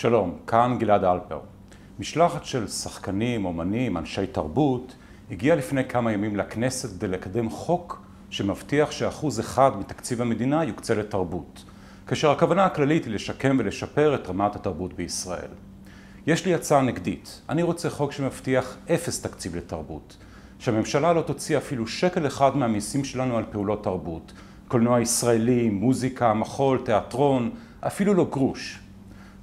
שלום, כאן גלעד אלפר. משלחת של שחקנים, אומנים, אנשי תרבות, הגיעה לפני כמה ימים לכנסת כדי לקדם חוק שמבטיח שאחוז אחד מתקציב המדינה יוקצה לתרבות, כאשר הכוונה הכללית היא לשקם ולשפר את רמת התרבות בישראל. יש לי הצעה נגדית, אני רוצה חוק שמבטיח אפס תקציב לתרבות, שהממשלה לא תוציא אפילו שקל אחד מהמיסים שלנו על פעולות תרבות, קולנוע ישראלי, מוזיקה, מחול, תיאטרון, אפילו לא גרוש.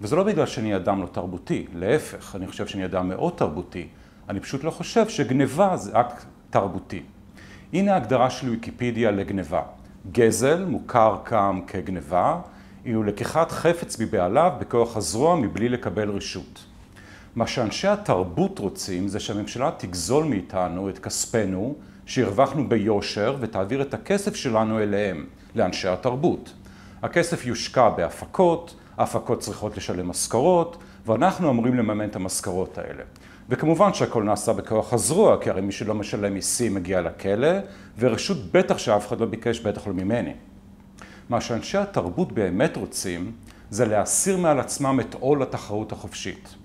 וזה לא בגלל שאני אדם לא תרבותי, להפך, אני חושב שאני אדם מאוד תרבותי, אני פשוט לא חושב שגניבה זה אקט תרבותי. הנה ההגדרה של ויקיפדיה לגניבה. גזל מוכר גם כגניבה, היא לקיחת חפץ מבעליו בכוח הזרוע מבלי לקבל רשות. מה שאנשי התרבות רוצים זה שהממשלה תגזול מאיתנו את כספנו שהרווחנו ביושר ותעביר את הכסף שלנו אליהם, לאנשי התרבות. הכסף יושקע בהפקות, ההפקות צריכות לשלם משכורות, ואנחנו אמורים לממן את המשכורות האלה. וכמובן שהכל נעשה בכוח הזרוע, כי הרי מי שלא משלם מיסים מגיע לכלא, ורשות בטח שאף אחד לא ביקש, בטח לא ממני. מה שאנשי התרבות באמת רוצים, זה להסיר מעל עצמם את עול התחרות החופשית.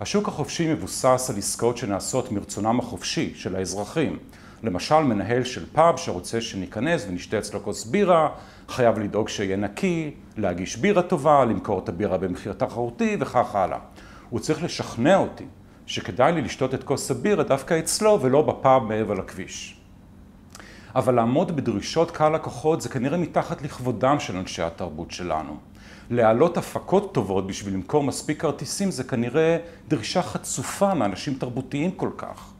השוק החופשי מבוסס על עסקאות שנעשות מרצונם החופשי של האזרחים. למשל, מנהל של פאב שרוצה שניכנס ונשתה אצלו כוס בירה, חייב לדאוג שיהיה נקי, להגיש בירה טובה, למכור את הבירה במחיר תחרותי וכך הלאה. הוא צריך לשכנע אותי שכדאי לי לשתות את כוס הבירה דווקא אצלו ולא בפאב מעבר לכביש. אבל לעמוד בדרישות קהל לקוחות זה כנראה מתחת לכבודם של אנשי התרבות שלנו. להעלות הפקות טובות בשביל למכור מספיק כרטיסים זה כנראה דרישה חצופה מאנשים תרבותיים כל כך.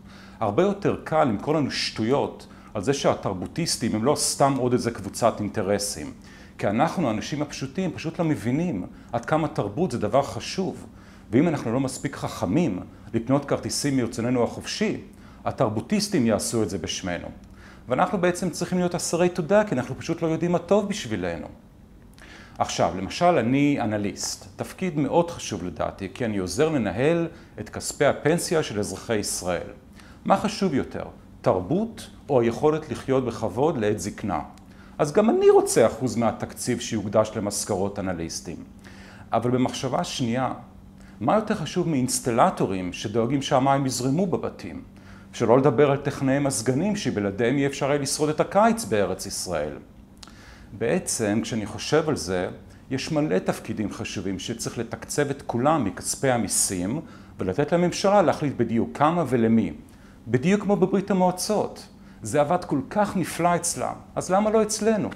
הרבה יותר קל למכור לנו שטויות על זה שהתרבוטיסטים הם לא סתם עוד איזה קבוצת אינטרסים. כי אנחנו, האנשים הפשוטים, פשוט לא מבינים עד כמה תרבות זה דבר חשוב. ואם אנחנו לא מספיק חכמים לקנות כרטיסים מרצוננו החופשי, התרבוטיסטים יעשו את זה בשמנו. ואנחנו בעצם צריכים להיות אסרי תודה, כי אנחנו פשוט לא יודעים מה טוב בשבילנו. עכשיו, למשל אני אנליסט, תפקיד מאוד חשוב לדעתי, כי אני עוזר לנהל את כספי הפנסיה של אזרחי ישראל. מה חשוב יותר, תרבות או היכולת לחיות בכבוד לעת זקנה? אז גם אני רוצה אחוז מהתקציב שיוקדש למשכורות אנליסטים. אבל במחשבה שנייה, מה יותר חשוב מאינסטלטורים שדואגים שהמים יזרמו בבתים? שלא לדבר על טכנאי מזגנים שבלעדיהם אי אפשר היה לשרוד את הקיץ בארץ ישראל. בעצם, כשאני חושב על זה, יש מלא תפקידים חשובים שצריך לתקצב את כולם מכספי המיסים ולתת לממשלה להחליט בדיוק כמה ולמי. בדיוק כמו בברית המועצות. זה עבד כל כך נפלא אצלם, אז למה לא אצלנו?